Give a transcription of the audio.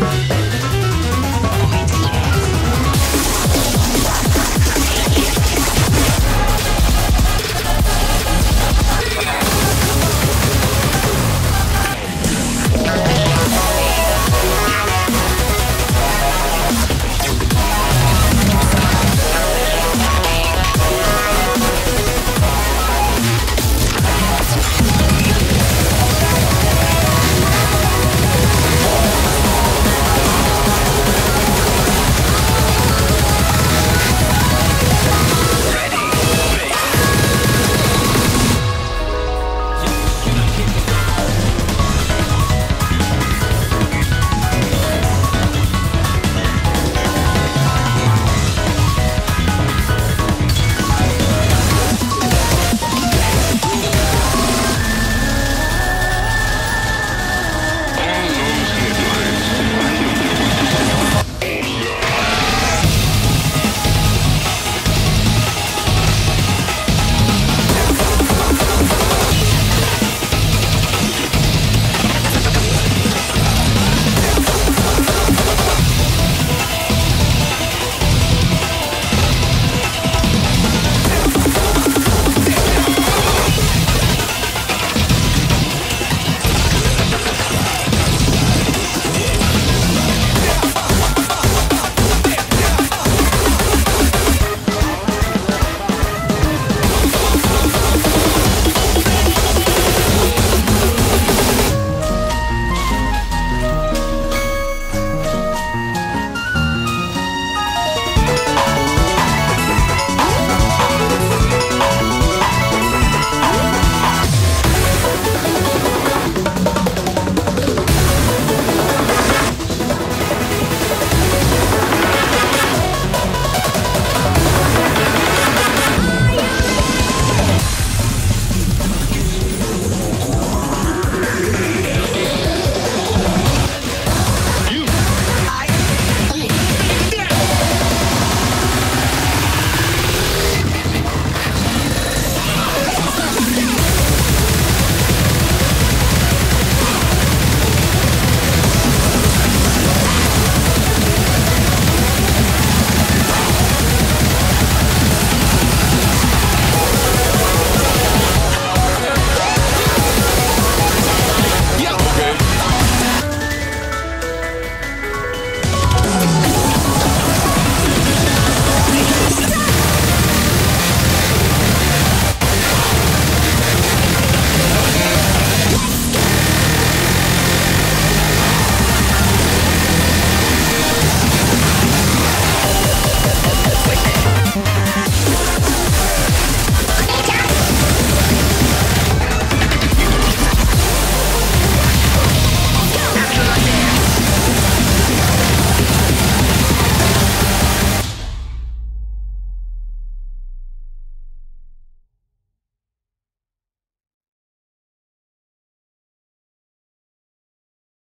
Bye.